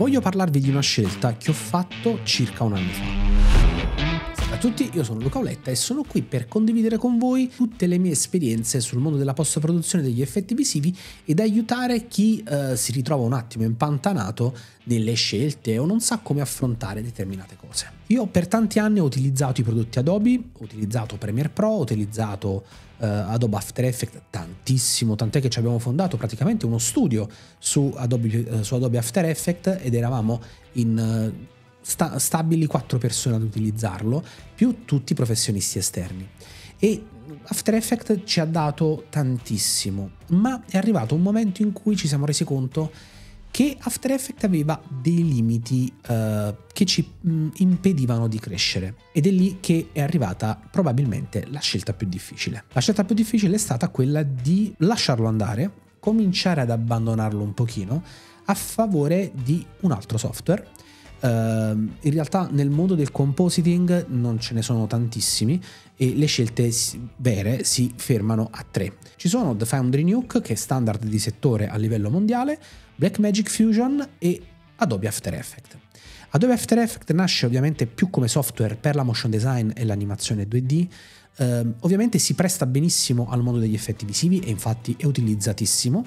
voglio parlarvi di una scelta che ho fatto circa un anno fa. A tutti, io sono Luca Oletta e sono qui per condividere con voi tutte le mie esperienze sul mondo della post-produzione degli effetti visivi ed aiutare chi eh, si ritrova un attimo impantanato nelle scelte o non sa come affrontare determinate cose. Io per tanti anni ho utilizzato i prodotti Adobe, ho utilizzato Premiere Pro, ho utilizzato uh, Adobe After Effects tantissimo, tant'è che ci abbiamo fondato praticamente uno studio su Adobe, uh, su Adobe After Effects ed eravamo in uh, sta- stabili quattro persone ad utilizzarlo, più tutti i professionisti esterni. E After Effects ci ha dato tantissimo, ma è arrivato un momento in cui ci siamo resi conto che After Effects aveva dei limiti uh, che ci mh, impedivano di crescere ed è lì che è arrivata probabilmente la scelta più difficile. La scelta più difficile è stata quella di lasciarlo andare, cominciare ad abbandonarlo un pochino a favore di un altro software. Uh, in realtà nel mondo del compositing non ce ne sono tantissimi e le scelte vere si fermano a tre. Ci sono The Foundry Nuke che è standard di settore a livello mondiale, Blackmagic Fusion e Adobe After Effects. Adobe After Effects nasce ovviamente più come software per la motion design e l'animazione 2D, eh, ovviamente si presta benissimo al mondo degli effetti visivi e infatti è utilizzatissimo,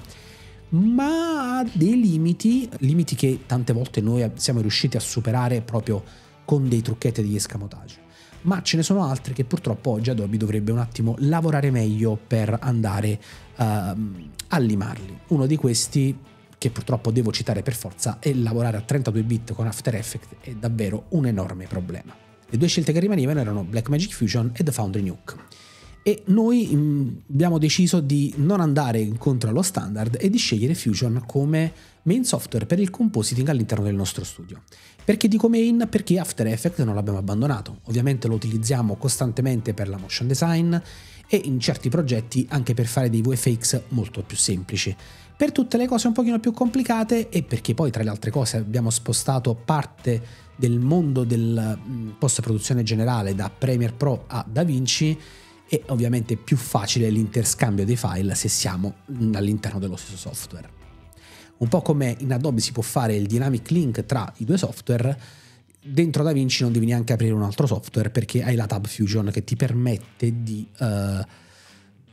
ma ha dei limiti, limiti che tante volte noi siamo riusciti a superare proprio con dei trucchetti degli escamotage. Ma ce ne sono altri che purtroppo oggi Adobe dovrebbe un attimo lavorare meglio per andare uh, a limarli. Uno di questi che purtroppo devo citare per forza, è lavorare a 32 bit con After Effects è davvero un enorme problema. Le due scelte che rimanevano erano Blackmagic Fusion e The Foundry Nuke. E noi mm, abbiamo deciso di non andare incontro allo standard e di scegliere Fusion come main software per il compositing all'interno del nostro studio. Perché dico main? Perché After Effects non l'abbiamo abbandonato. Ovviamente lo utilizziamo costantemente per la motion design e in certi progetti anche per fare dei VFX molto più semplici. Per tutte le cose un pochino più complicate e perché poi tra le altre cose abbiamo spostato parte del mondo della mm, post-produzione generale da Premiere Pro a DaVinci è ovviamente più facile l'interscambio dei file se siamo all'interno dello stesso software. Un po' come in Adobe si può fare il dynamic link tra i due software, dentro DaVinci non devi neanche aprire un altro software perché hai la Tab Fusion che ti permette di uh,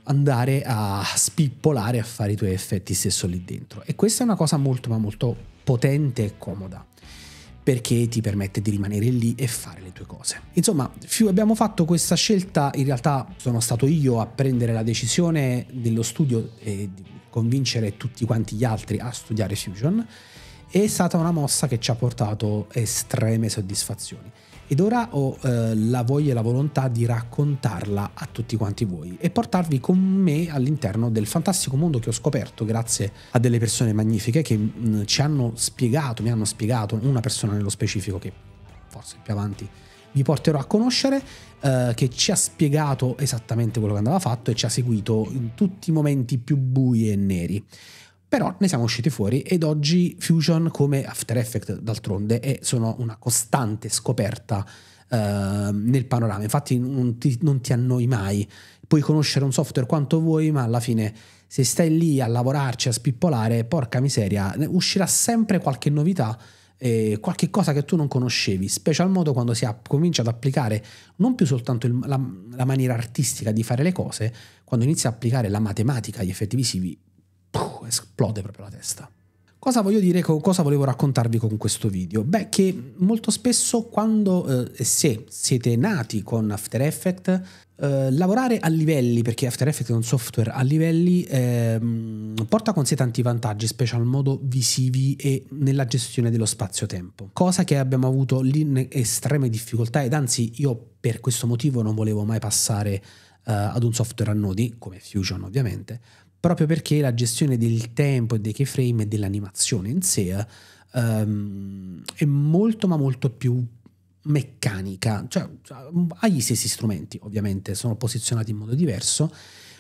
andare a spippolare a fare i tuoi effetti stesso lì dentro. E questa è una cosa molto ma molto potente e comoda perché ti permette di rimanere lì e fare le tue cose. Insomma, abbiamo fatto questa scelta, in realtà sono stato io a prendere la decisione dello studio e di convincere tutti quanti gli altri a studiare Fusion. È stata una mossa che ci ha portato estreme soddisfazioni ed ora ho eh, la voglia e la volontà di raccontarla a tutti quanti voi e portarvi con me all'interno del fantastico mondo che ho scoperto grazie a delle persone magnifiche che mh, mm, ci hanno spiegato, mi hanno spiegato, una persona nello specifico che forse più avanti vi porterò a conoscere, eh, che ci ha spiegato esattamente quello che andava fatto e ci ha seguito in tutti i momenti più bui e neri. Però ne siamo usciti fuori ed oggi Fusion come After Effects d'altronde è, sono una costante scoperta uh, nel panorama. Infatti non ti, non ti annoi mai. Puoi conoscere un software quanto vuoi, ma alla fine se stai lì a lavorarci, a spippolare, porca miseria, uscirà sempre qualche novità eh, qualche cosa che tu non conoscevi, special modo quando si comincia ad applicare non più soltanto il, la, la, maniera artistica di fare le cose, quando inizia a applicare la matematica agli effetti visivi, esplode proprio la testa. Cosa voglio dire, cosa volevo raccontarvi con questo video? Beh, che molto spesso quando, eh, se siete nati con After Effects, eh, lavorare a livelli, perché After Effects è un software a livelli, eh, porta con sé tanti vantaggi, special modo visivi e nella gestione dello spazio-tempo. Cosa che abbiamo avuto lì in estreme difficoltà ed anzi io per questo motivo non volevo mai passare eh, ad un software a nodi, come Fusion ovviamente, proprio perché la gestione del tempo e dei keyframe e dell'animazione in sé um, è molto ma molto più meccanica, cioè ha gli stessi strumenti ovviamente, sono posizionati in modo diverso,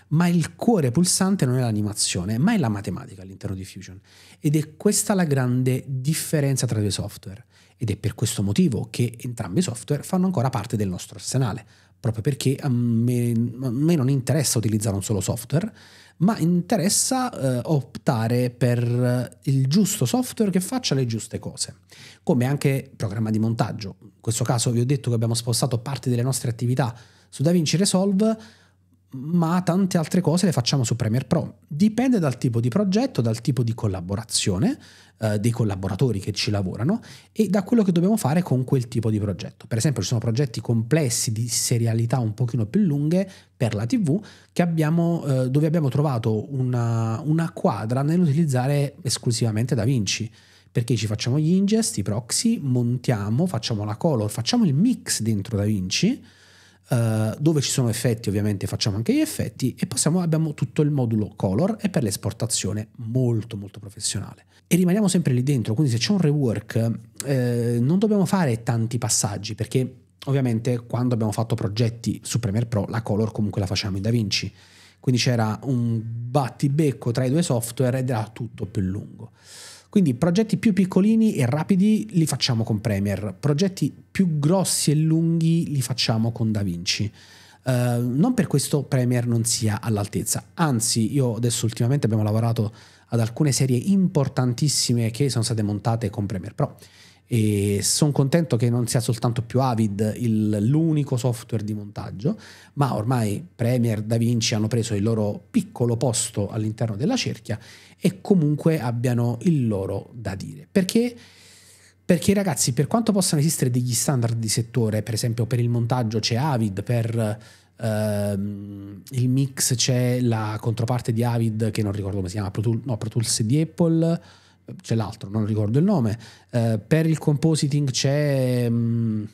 ma il cuore pulsante non è l'animazione, ma è la matematica all'interno di Fusion. Ed è questa la grande differenza tra i due software. Ed è per questo motivo che entrambi i software fanno ancora parte del nostro arsenale. Proprio perché a me, a me non interessa utilizzare un solo software, ma interessa eh, optare per il giusto software che faccia le giuste cose, come anche programma di montaggio. In questo caso vi ho detto che abbiamo spostato parte delle nostre attività su DaVinci Resolve, ma tante altre cose le facciamo su Premiere Pro. Dipende dal tipo di progetto, dal tipo di collaborazione eh, dei collaboratori che ci lavorano e da quello che dobbiamo fare con quel tipo di progetto. Per esempio ci sono progetti complessi di serialità un pochino più lunghe per la TV abbiamo, eh, dove abbiamo trovato una, una quadra nell'utilizzare esclusivamente DaVinci perché ci facciamo gli ingest, i proxy, montiamo, facciamo la color, facciamo il mix dentro DaVinci Uh, dove ci sono effetti ovviamente facciamo anche gli effetti e possiamo, abbiamo tutto il modulo color e per l'esportazione molto molto professionale. E rimaniamo sempre lì dentro quindi se c'è un rework eh, non dobbiamo fare tanti passaggi perché ovviamente quando abbiamo fatto progetti su Premiere Pro la color comunque la facciamo in DaVinci quindi c'era un battibecco tra i due software ed era tutto più lungo quindi progetti più piccolini e rapidi li facciamo con Premiere, progetti più grossi e lunghi li facciamo con DaVinci. Uh, non per questo Premiere non sia all'altezza, anzi io adesso ultimamente abbiamo lavorato ad alcune serie importantissime che sono state montate con Premiere Pro e sono contento che non sia soltanto più Avid il, l'unico software di montaggio, ma ormai Premiere, DaVinci hanno preso il loro piccolo posto all'interno della cerchia e comunque abbiano il loro da dire. Perché? Perché ragazzi, per quanto possano esistere degli standard di settore, per esempio per il montaggio c'è Avid, per ehm, il mix c'è la controparte di Avid che non ricordo come si chiama, Pro Tools, no, Pro Tools di Apple, c'è l'altro, non ricordo il nome. Eh, per il compositing c'è, mh,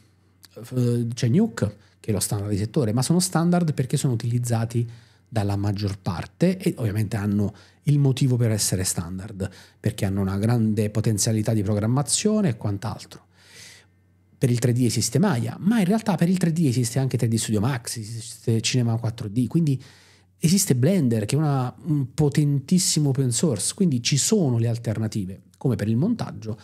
mm, c'è Nuke, che è lo standard di settore, ma sono standard perché sono utilizzati dalla maggior parte e ovviamente hanno il motivo per essere standard, perché hanno una grande potenzialità di programmazione e quant'altro. Per il 3D esiste Maya, ma in realtà per il 3D esiste anche 3D Studio Max, esiste Cinema 4D, quindi Esiste Blender che è una, un potentissimo open source, quindi ci sono le alternative, come per il montaggio.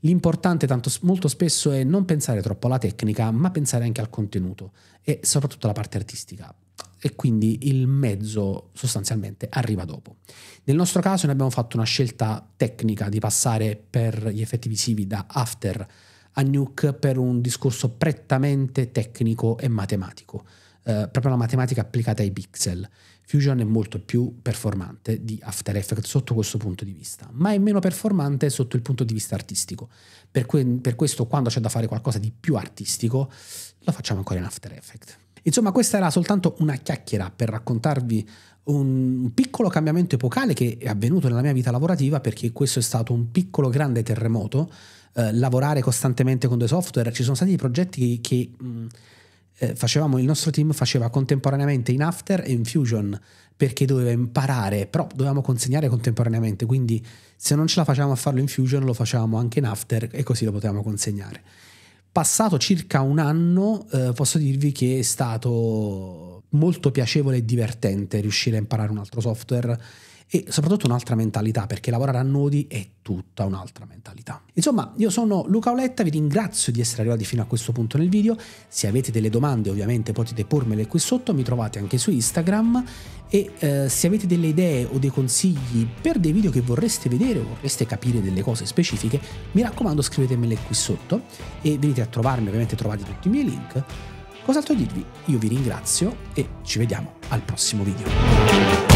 L'importante tanto, molto spesso è non pensare troppo alla tecnica, ma pensare anche al contenuto e soprattutto alla parte artistica. E quindi il mezzo sostanzialmente arriva dopo. Nel nostro caso noi abbiamo fatto una scelta tecnica di passare per gli effetti visivi da After a Nuke per un discorso prettamente tecnico e matematico, eh, proprio la matematica applicata ai pixel. Fusion è molto più performante di After Effects sotto questo punto di vista, ma è meno performante sotto il punto di vista artistico. Per, que- per questo quando c'è da fare qualcosa di più artistico, lo facciamo ancora in After Effects. Insomma, questa era soltanto una chiacchiera per raccontarvi un piccolo cambiamento epocale che è avvenuto nella mia vita lavorativa perché questo è stato un piccolo grande terremoto. Eh, lavorare costantemente con due software, ci sono stati progetti che, che mh, eh, facevamo, il nostro team faceva contemporaneamente in After e in Fusion perché doveva imparare, però dovevamo consegnare contemporaneamente, quindi se non ce la facevamo a farlo in Fusion lo facevamo anche in After e così lo potevamo consegnare. Passato circa un anno eh, posso dirvi che è stato molto piacevole e divertente riuscire a imparare un altro software e soprattutto un'altra mentalità, perché lavorare a nodi è tutta un'altra mentalità. Insomma, io sono Luca Oletta, vi ringrazio di essere arrivati fino a questo punto nel video. Se avete delle domande, ovviamente potete pormele qui sotto, mi trovate anche su Instagram e eh, se avete delle idee o dei consigli per dei video che vorreste vedere o vorreste capire delle cose specifiche, mi raccomando scrivetemele qui sotto e venite a trovarmi, ovviamente trovate tutti i miei link. Cos'altro dirvi? Io vi ringrazio e ci vediamo al prossimo video.